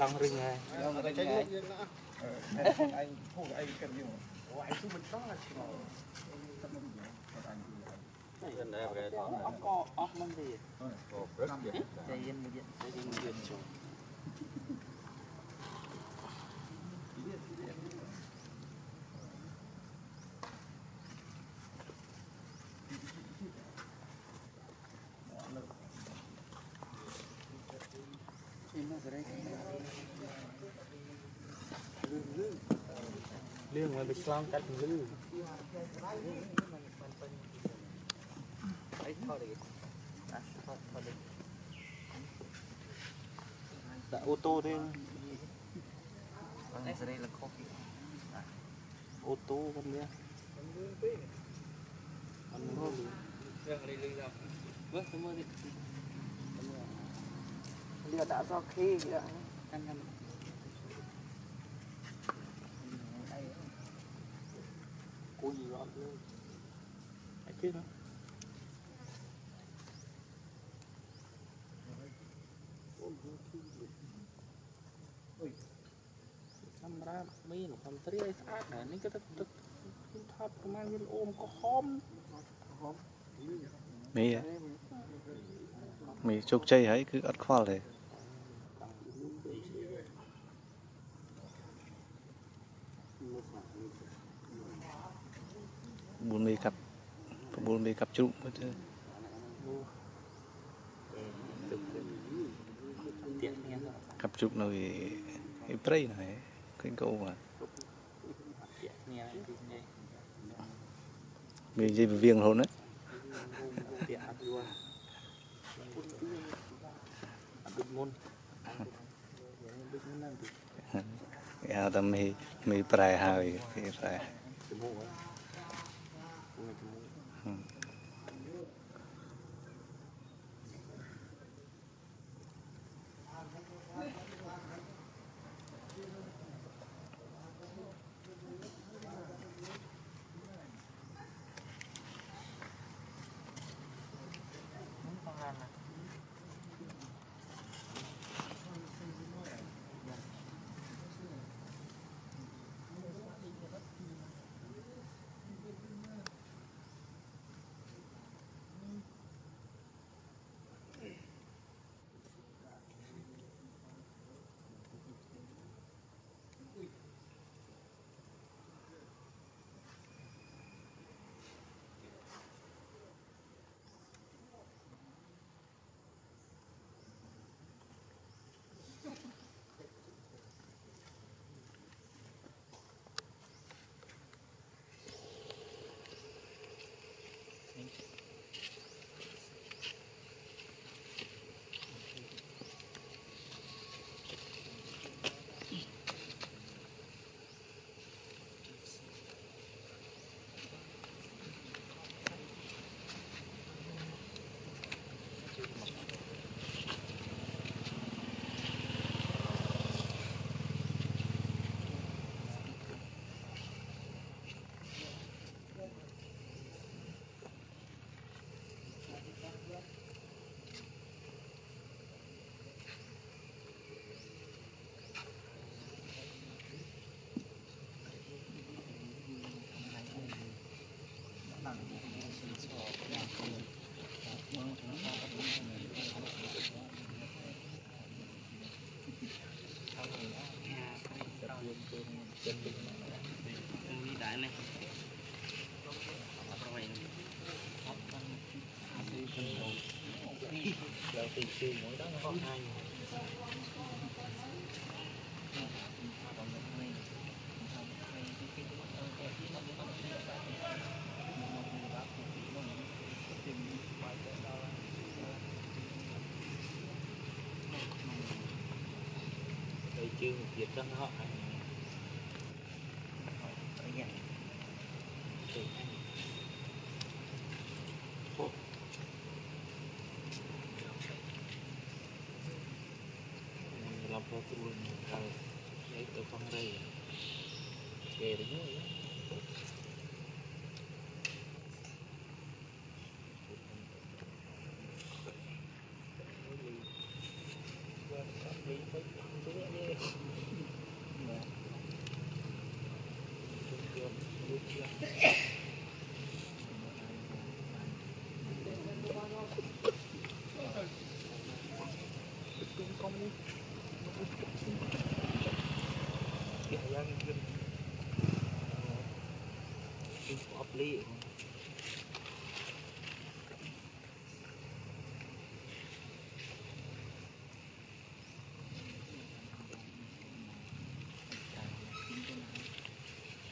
ដងរឹងហើយយើងទៅចេញមកយើងណាឯងពូឯងគិតយូរអូឯងគឺមិនដល់ឈ្មោះតែមិនយល់គាត់អញគឺហ្នឹងដែរប្រែផងអត់ក៏អស់មិនទៀតអូប្រឹកទៀតតែយើងនិយាយតែយើងនិយាយជុំ มันไปคล้องกัดมือไอ้ทอดเลยทอดทอดเลยแต่โอโต้ด้วย Đấy, giờ đã ô tô đi, Ô tô con nhé. Ăn nó gì? Bước xuống đi. Bây giờ đã do khi vậy. Ăn ăn. lot of load. I kid, huh? camera មានខំត្រីឲ្យស្អាតណានេះគេទៅទឹកខ្ញុំថតប្រមាណវីដេអូមកហមមីមីជោគជ័យហើយគឺអត់ខ្វល់ទេ 40 cặp 40 cặp trụ cặp trụ này prey này, cái câu mà. Mình gì viêng hồn đấy ya tâm mi mi prai hai prai Đầu tiên siêu mỗi đó nó có hai Đây chưa một việc đó họ làm cho tôi luôn rồi lấy từ con đây về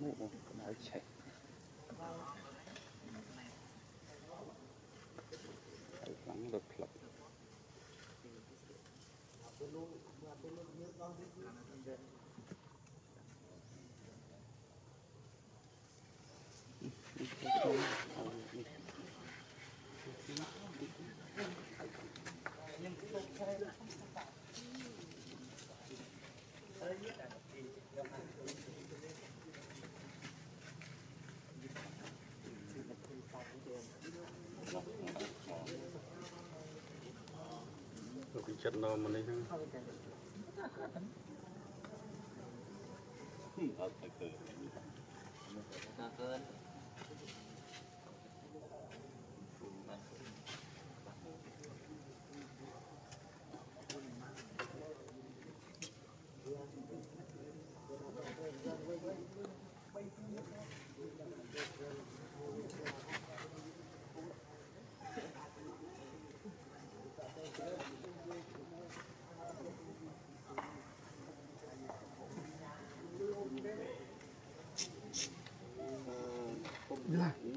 มุก dạ mẹ nói cái chất nó mà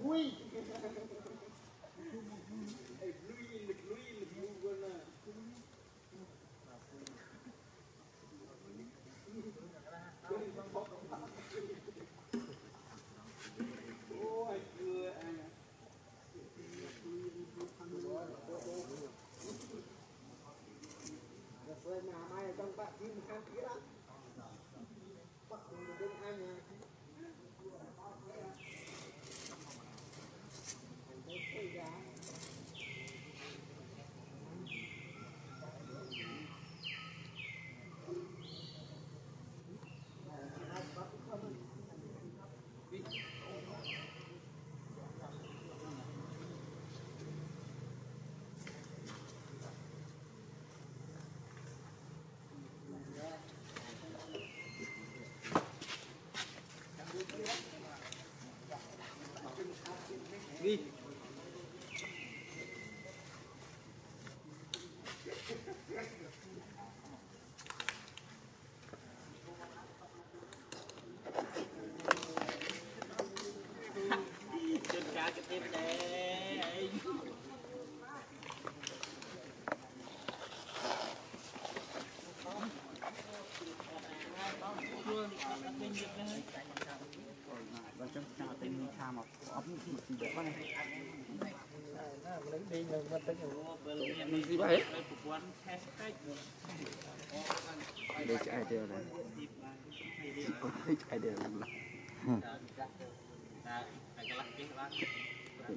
đấy Rồi trong sao tên sao mà con này. Lấy đi rồi này. Đây chạy đều này.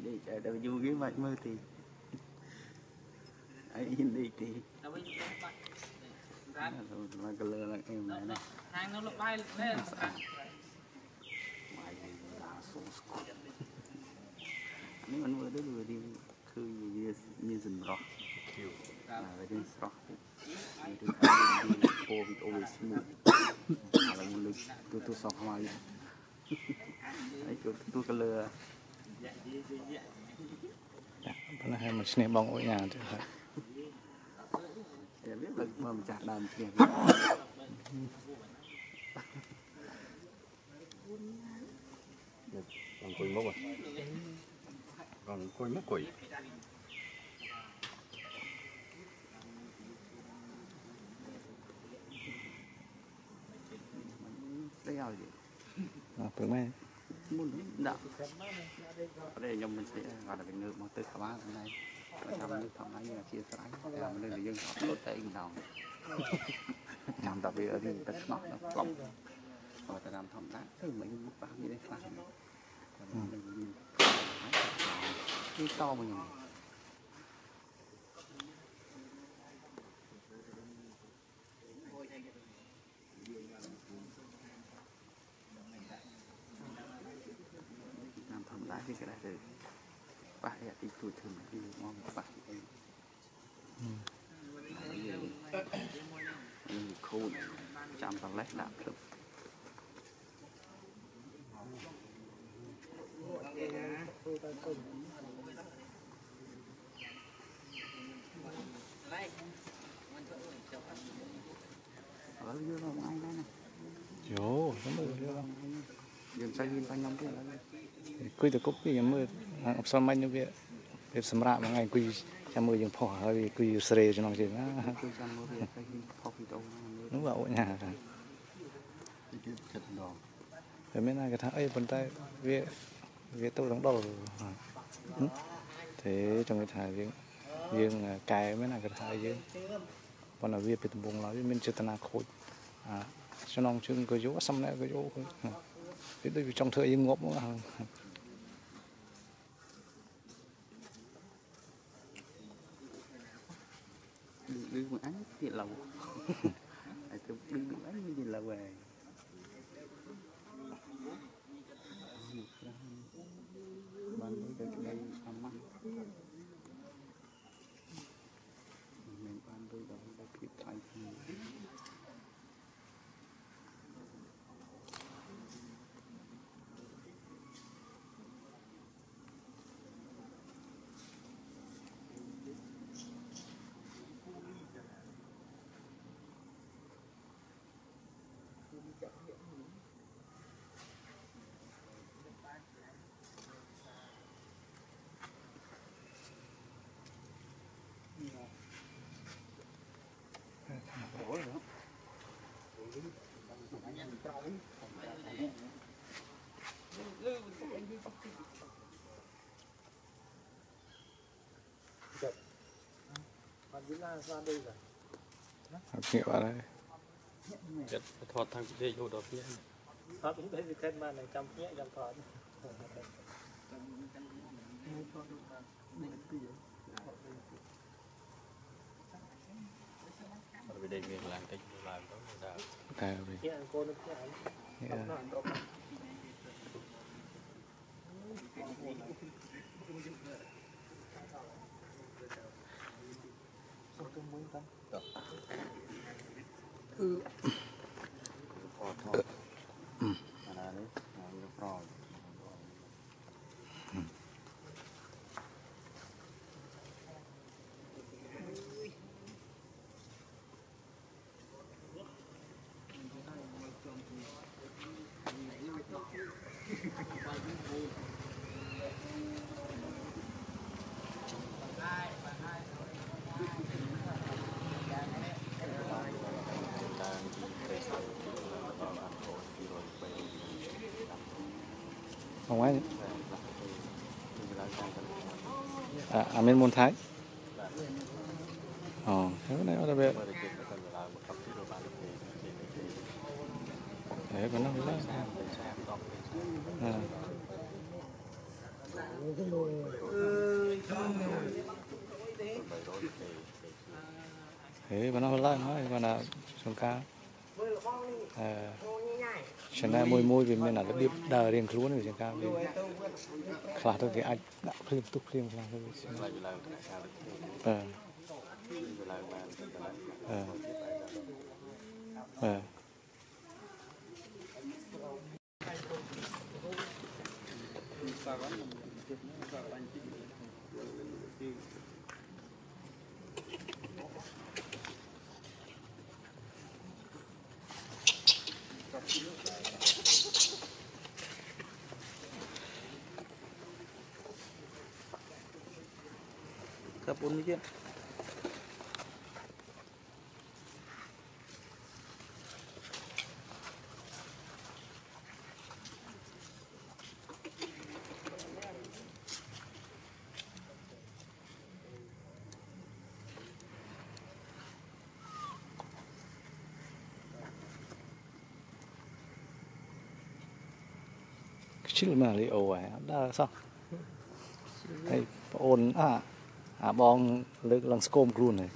Đi chạy đều vô cái mạch đi thì. Mà cái lơ là em này này. ខាងនោះលបាយលែនស្អាតបាយដាសូស្គត់នេះមិនមើលទៅវារៀងឃើញវាមានសម្រស់ឃើញតែរៀងស្រស់តិចទៅពោវីដេអូស្មូតឥឡូវលើទូទូសោះខ្មៅហើយទូទូកលើប៉ុន្តែមិនឈ្នះបងអុយណាទេហើយតែវាមិនម្ចាស់ដើមឈ្នះ còn quỳ mốc rồi còn quỳ mốc quỳ đây là gì à từ mai muốn đó ở đây nhóm mình sẽ, gọi là bình ngự một tư khả ba hôm nay và trong những thằng ấy chia sẻ. Làm nên là dân họ tốt tay đồng làm đặc biệt ở đây nó nó lỏng rồi ta làm thầm đá thứ mình bút bám như đây phải cái to mà làm thầm đá thì cái này rồi phải là đi tuổi thường đi ngon phải យកមកអញណាយោខ្ញុំមើលយកយើងចៃហ៊ានបាញ់ខ្ញុំទេឥឡូវអង្គុយទៅគប់ពីខ្ញុំមើលអត់សមមិញវាវាសម្រាប់មួយថ្ងៃអង្គុយ ចាំមើលយើងផុសហើយវាអង្គុយស្រេចំណងជើងណាគឺចាំមើលវាចៃហ៊ានផុសវីដេអូណាមើលនោះអុយណាទៅចិត្តដងតែមានណាគេថាអីប៉ុន្តែវាវាទៅដល់ដល់ទេចង់ថាយើងយើងកែមែនណាគេថាយើងប៉ុន្តែវាពីដំបងឡើយវាមានចេតនាខូចអាចំណងជើងក៏យកសំណែក៏យកវាដូចវាចង់ធ្វើឲ្យយើងងាប់មក đứng thì lâu ai tôi đứng đứng ánh như là về. អត់ងាកបាត់ហើយចិត្តថតថងវិធីយូរដល់ភ្នាក់ថតទៅវិធីបានចាំភ្នាក់ចាំថតវិធីមានឡើងតិចឡើងទៅដល់តែវិញអង្គនៅភ្នាក់ហ្នឹង Ừ. Ừ. Ừ. à 아멘 môn thái 어 thế này ở đây về đấy còn nó không à. thế bà nó hơi lại nói bà là xuống ca. à, chẳng nay môi môi vì mình là lớp điệp đờ riêng luôn rồi chẳng ca. ខ្លះទៅគេអាចដាក់ភ្លាមទុះភ្លាមខ្លះទៅវាឡើងទៅការទៅបាទឡើងបានបាទបាទ Cấp bốn mươi chứ. Chill mà li ô à អាបងលើកឡើងស្គមខ្លួនហើយ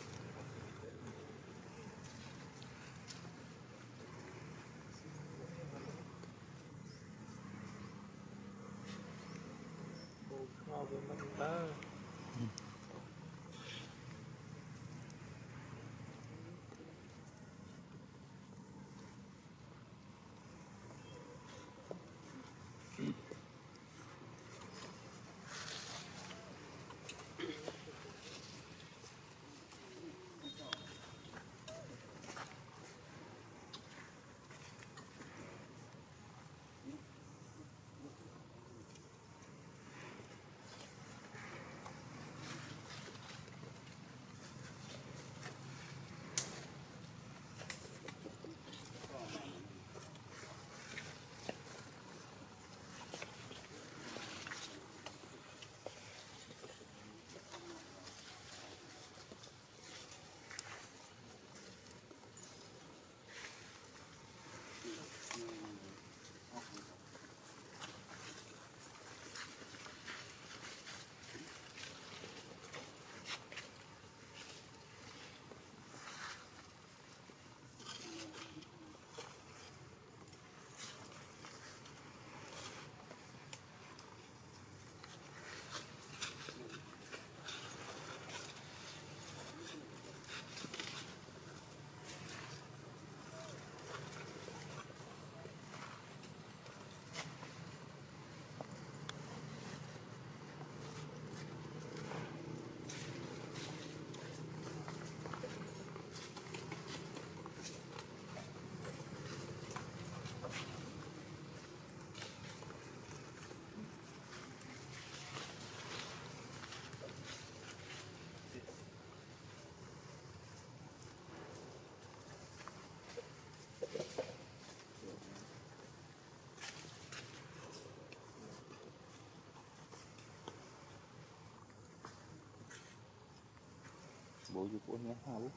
Bố chú cuốn nghe hả bố?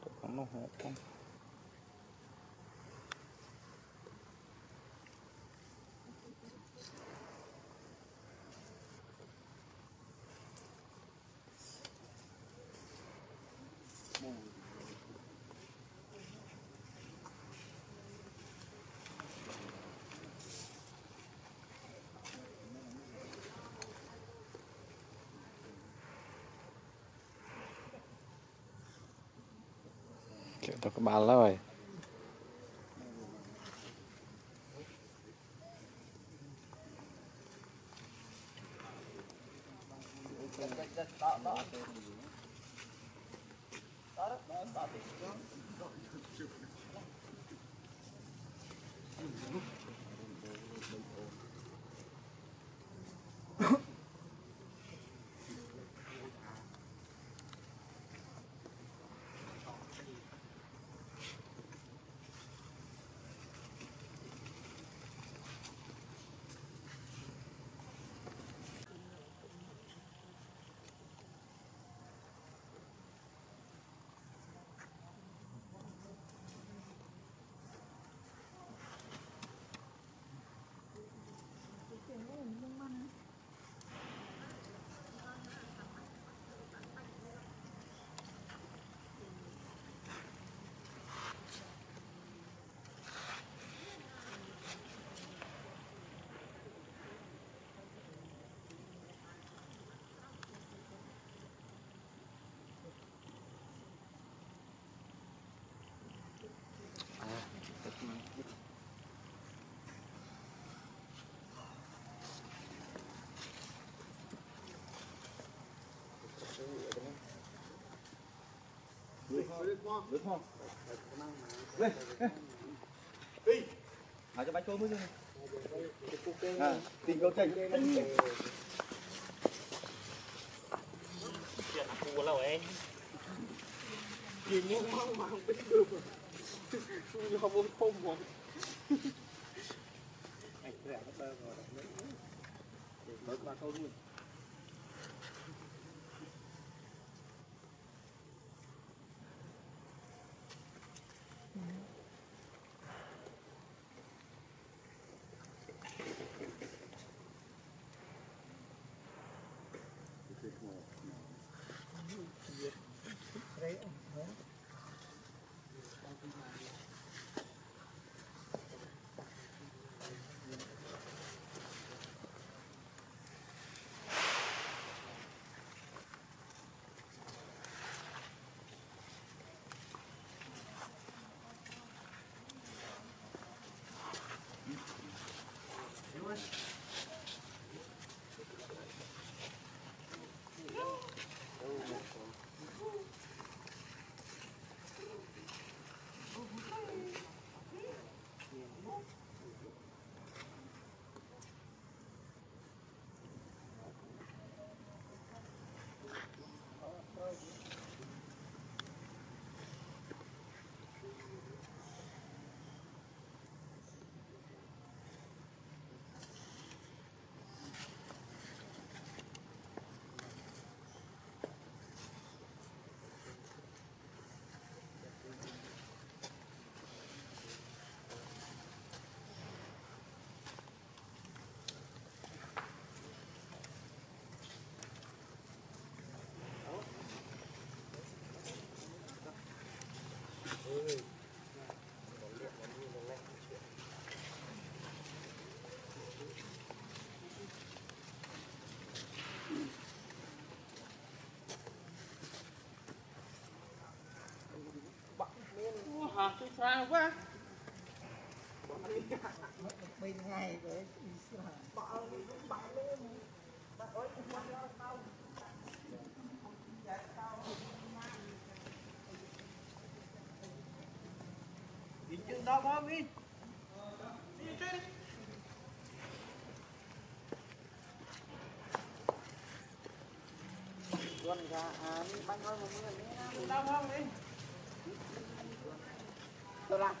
Tội con nó hả con. Kiểu tôi có bán rồi. Lướt không? Lên, đi. Hãy cho bánh cơm mới đi. À, tìm câu trình. Chuyện là cua lâu em. Chuyện mua mong mà không biết được. Xui lo không mà. Anh trẻ nó bơ rồi. Mới qua câu luôn. hả tôi xa quá bên này với Israel. Bạn ơi, bạn ơi, bạn ơi, bạn. tao bom đi đi. Chơi đi con gà à đi một mươi đi tao bom đi. Tôi làm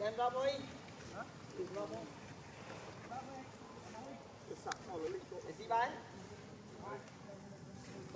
em ra bôi Hả? Ra bôi Ra bôi Sẵn màu Để gì bái.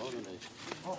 Oh.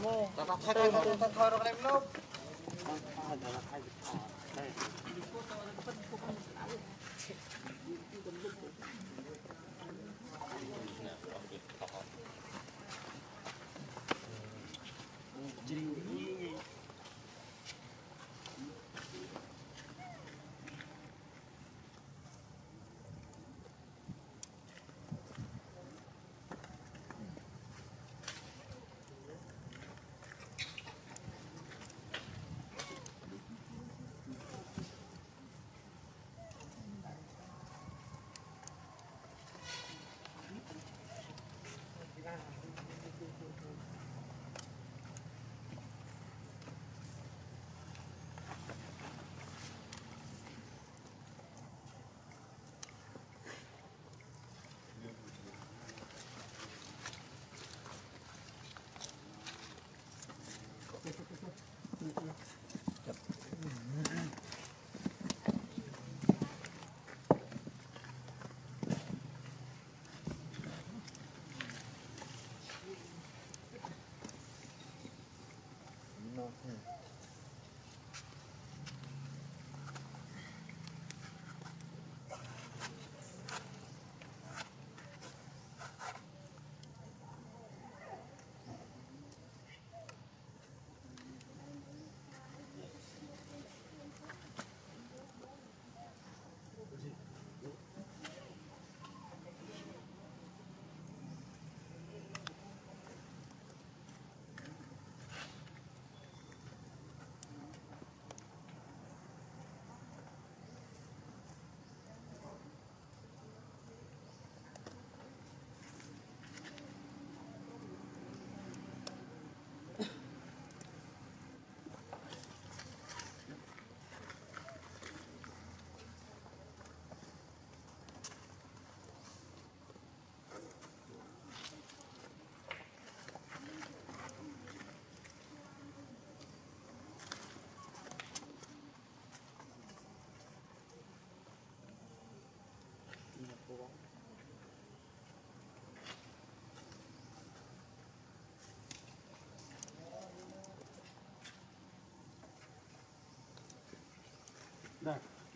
mo. Tataksak mo itong tataksak na. Jadi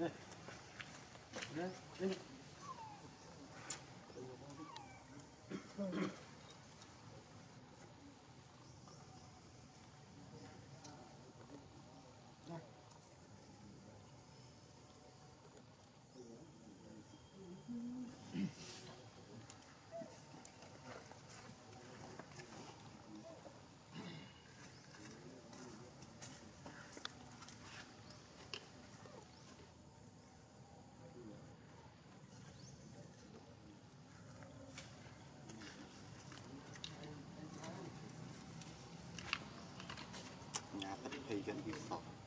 Yeah. Yeah. Thì gần như sọt Vậy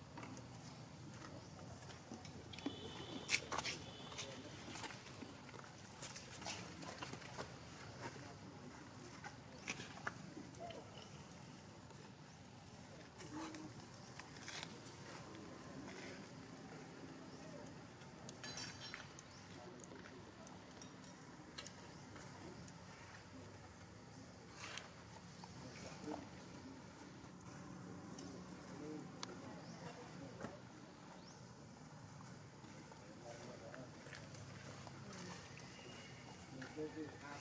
didn't have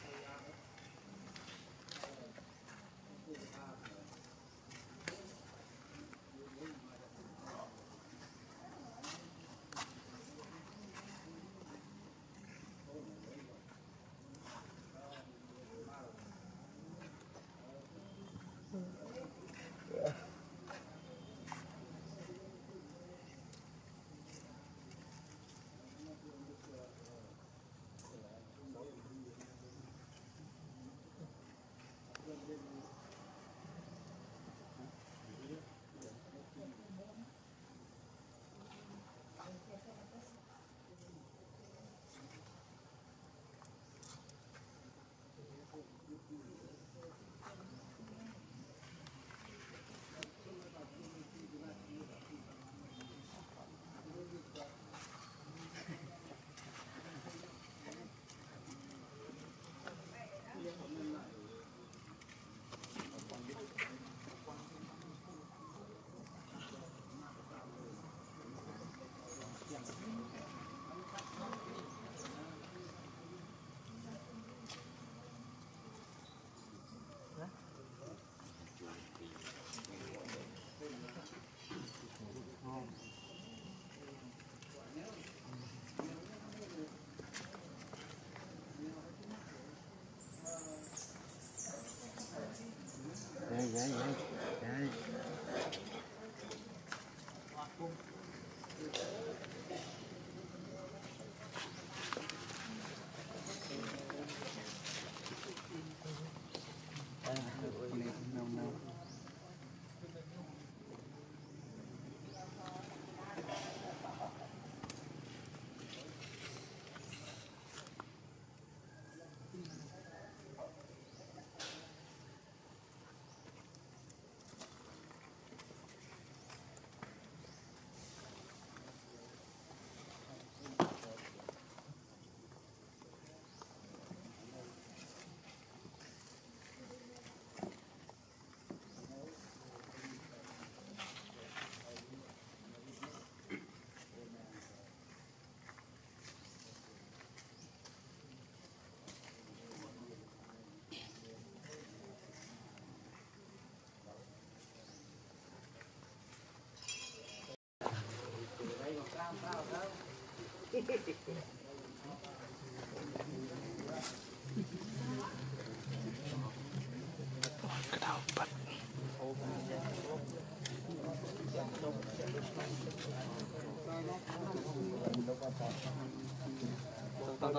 vậy vậy. Kedapat. Tata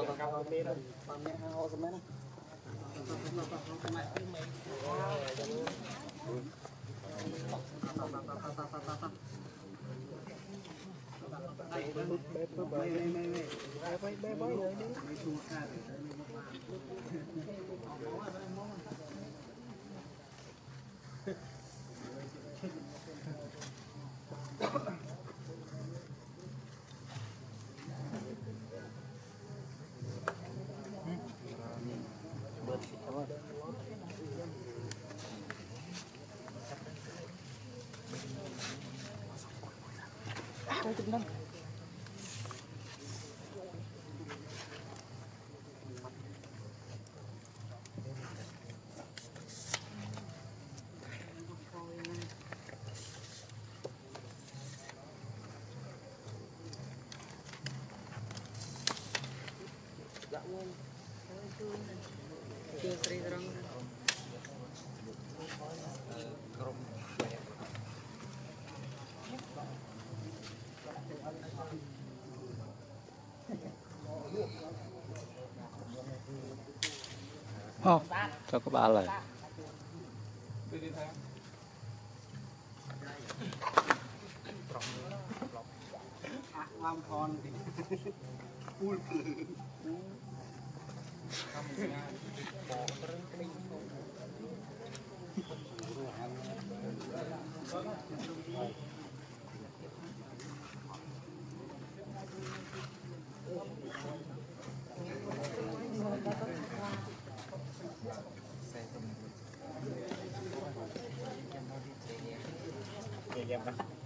Bye bye. không. Cho có ba lần Hãy subscribe cho kênh Ghiền Mì Gõ Để không bỏ lỡ những video hấp dẫn я бы.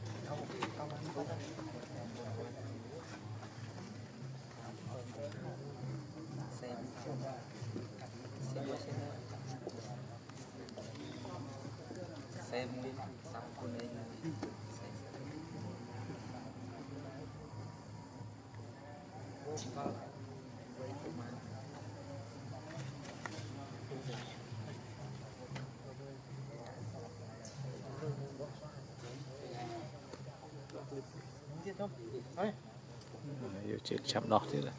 Yêu chuyện chạm đỏ thế rồi.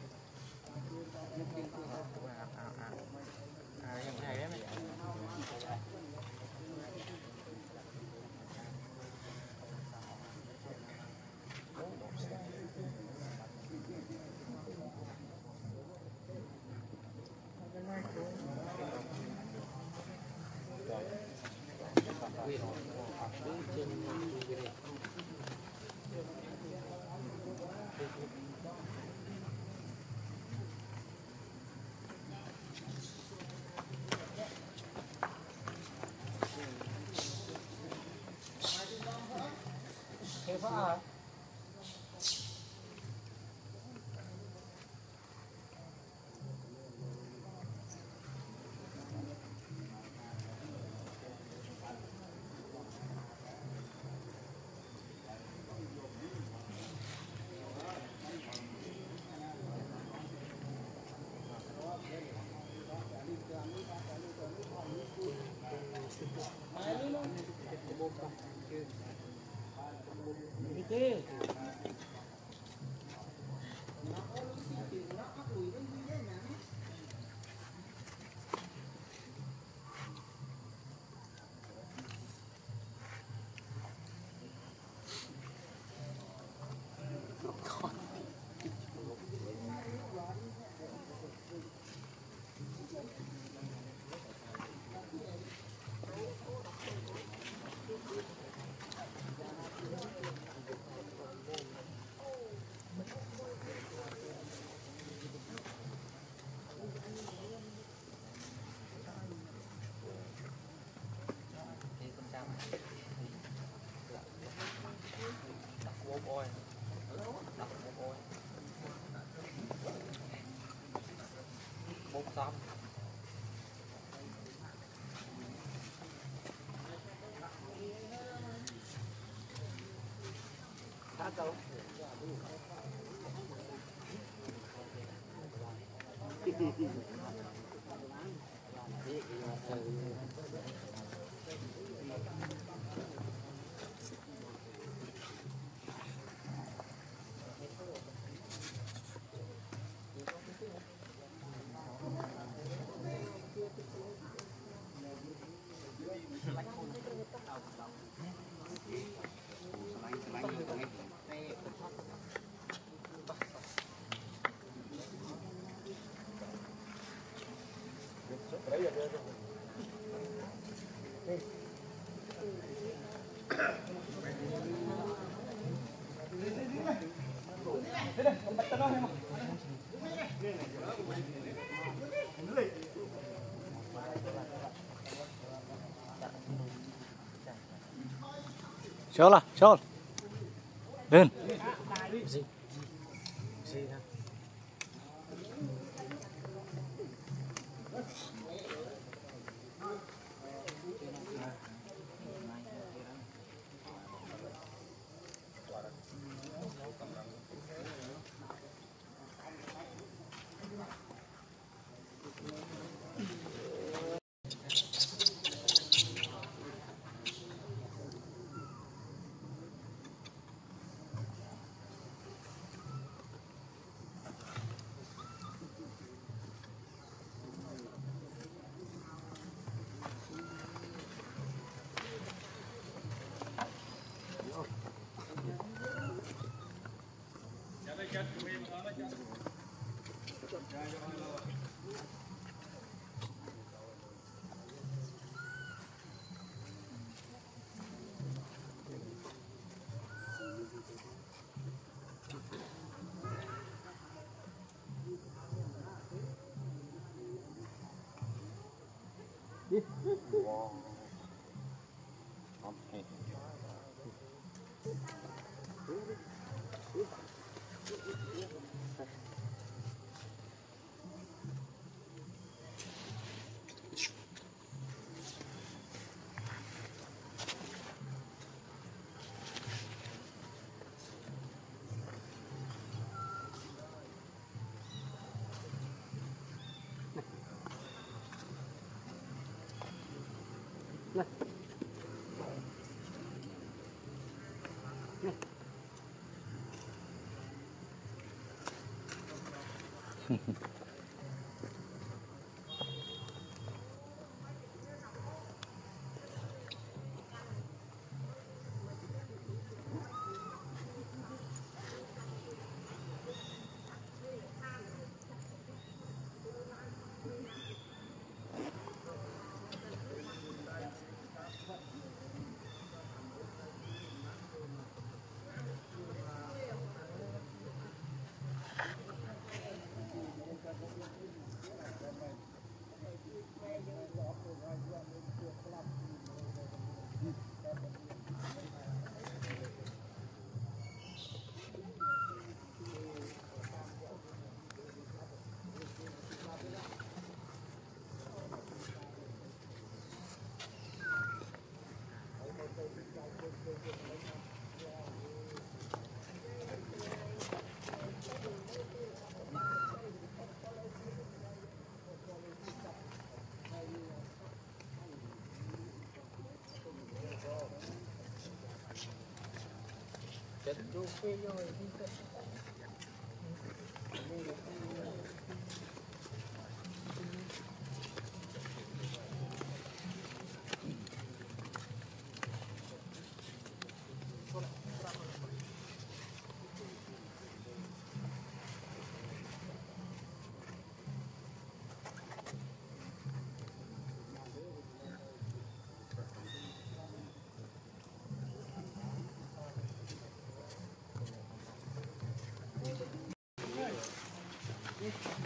Bốc xong Chốt là, chốt Lên Wow. Yeah. Chết vô quê rồi đi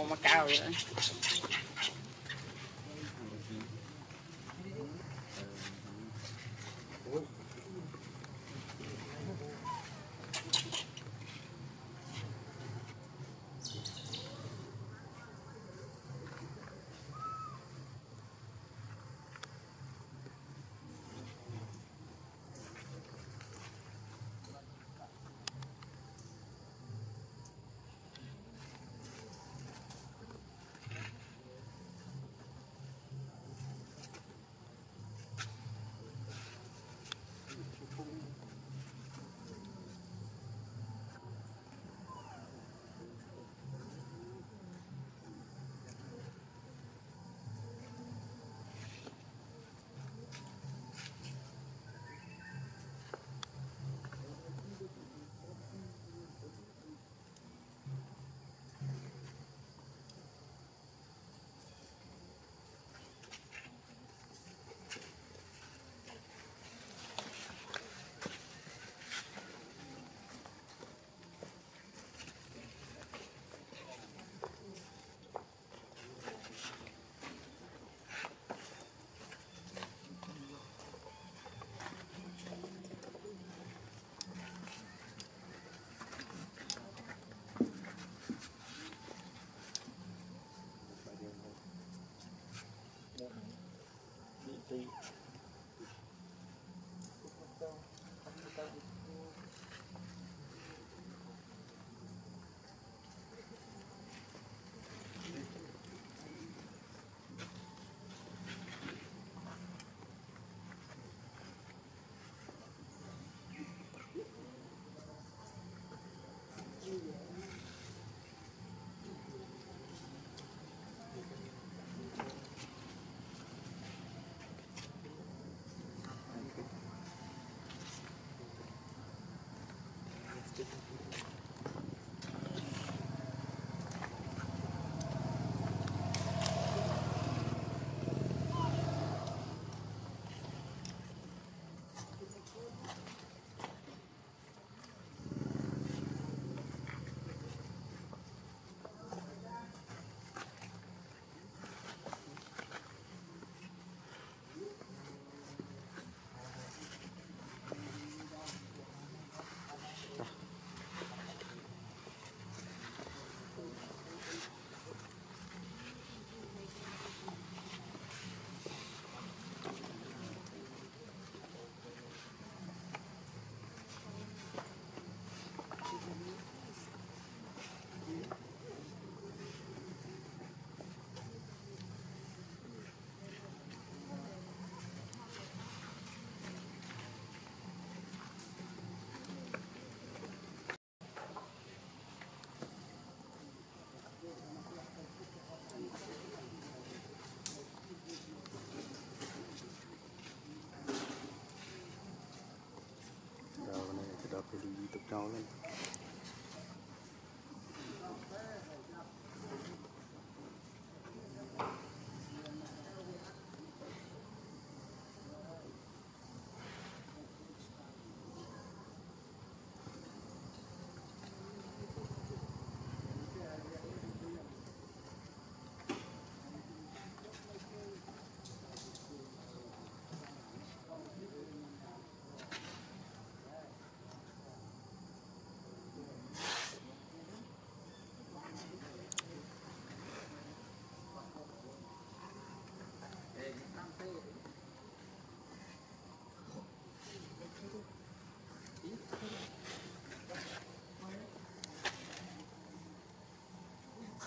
我们改了。the down.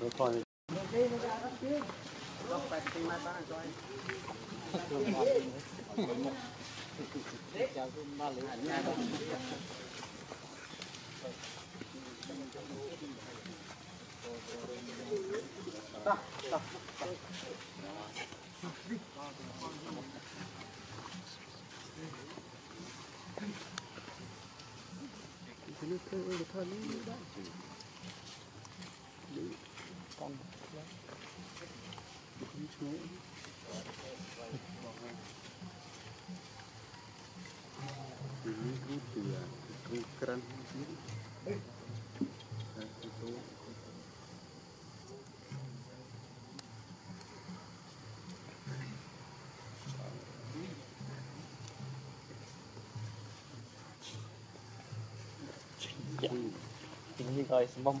rồi thôi Ta, ta, ta. Hãy subscribe cho kênh Ghiền Mì Gõ Để không bỏ lỡ những video hấp dẫn ini ya keren itu Ini guys, mom.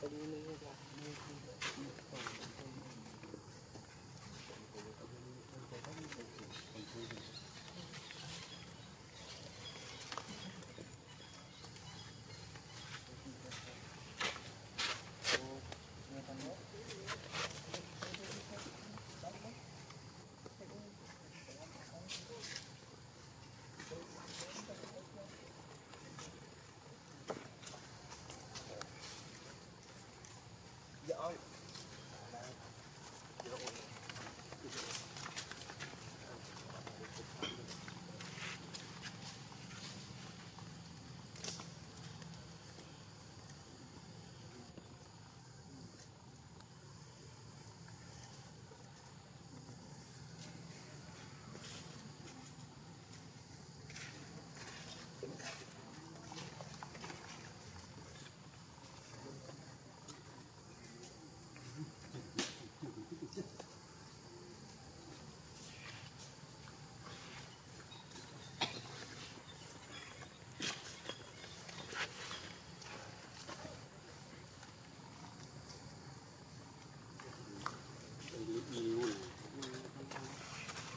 我们的那个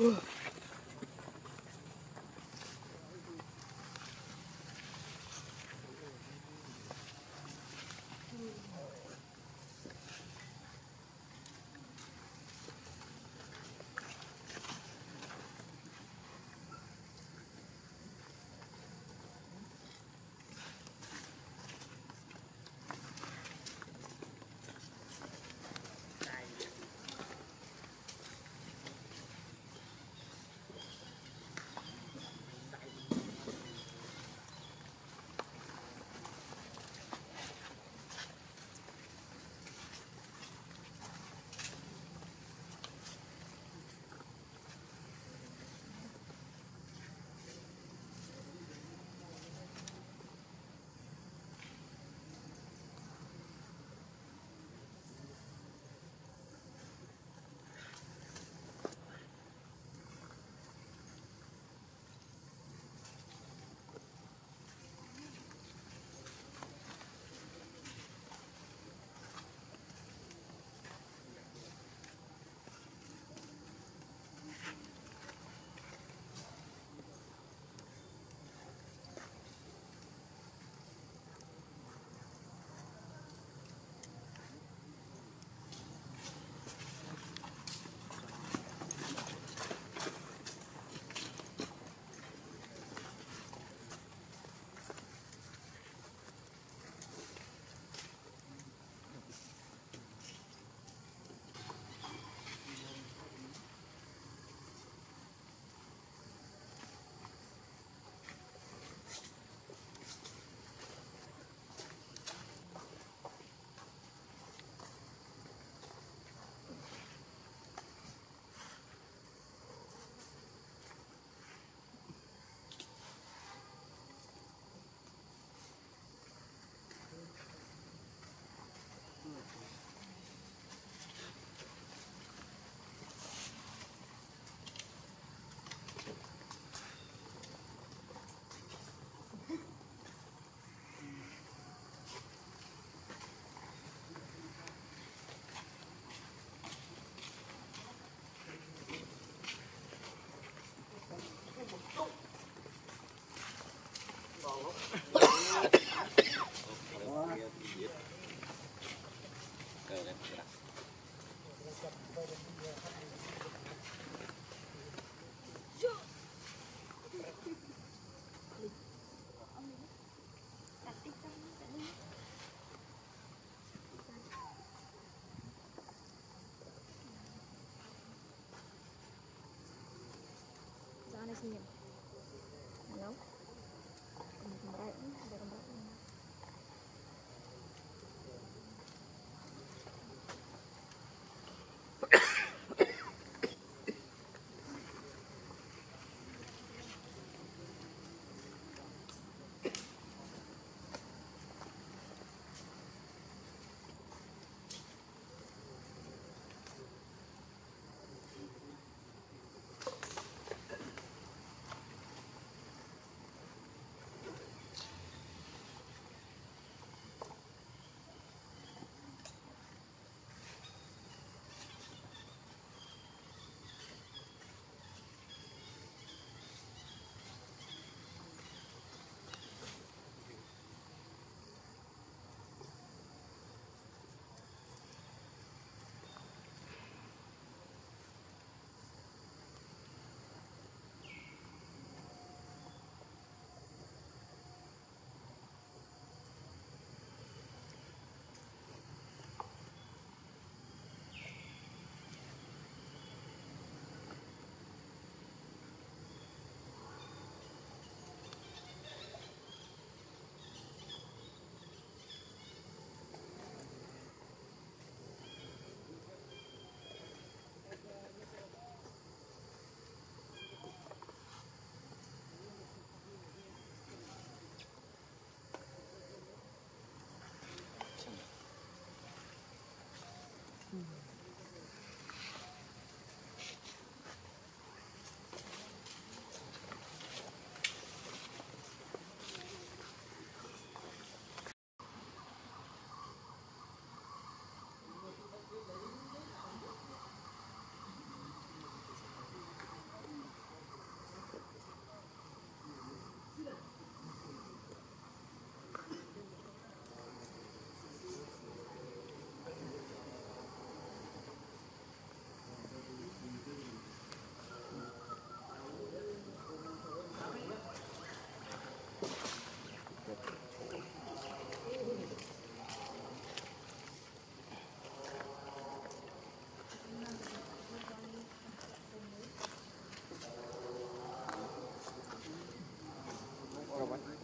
России.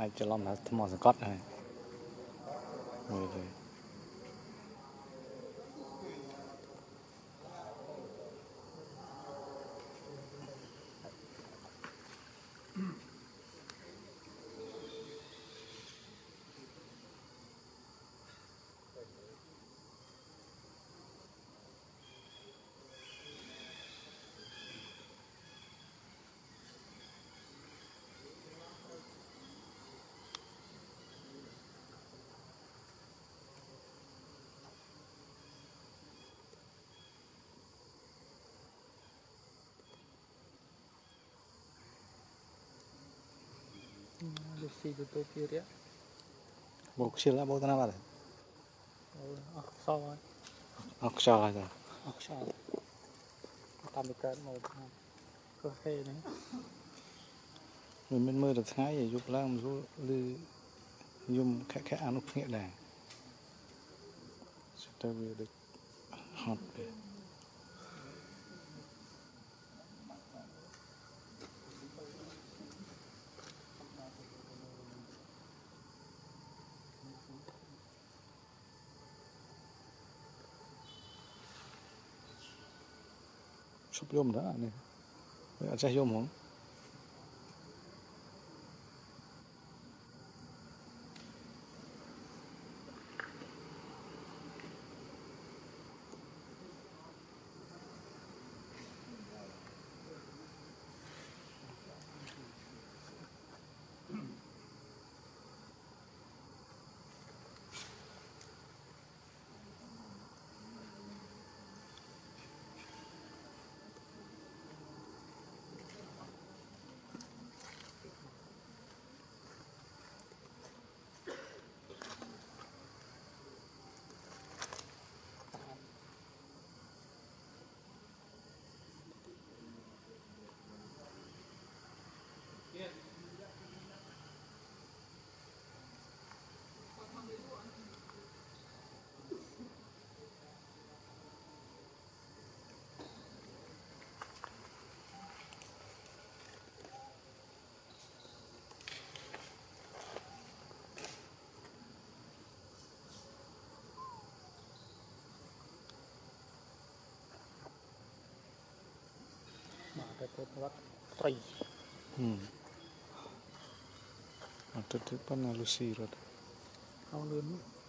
អាចច្រឡំថាថ្មសង្កត់ហើយមើលទៅ Mesti tutup kiri ya. Bau kecil lah, bau tanah lah. Aksal. Aksal aja. Aksal. Kami kan mau tanah. Kehei nih. មិនមែនមើលតែថ្ងៃឯងយប់ឡើងមិនស្រួលឬយំខែខែអនុភ្នាក់ដែរសិតតែវាដូចហត់ពេល 不用的啊，那我再用么 Roy. Hmm. Ada depan halusir ada. Tahun.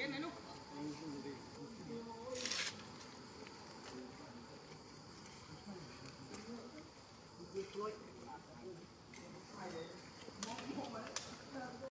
tiene, ¿no?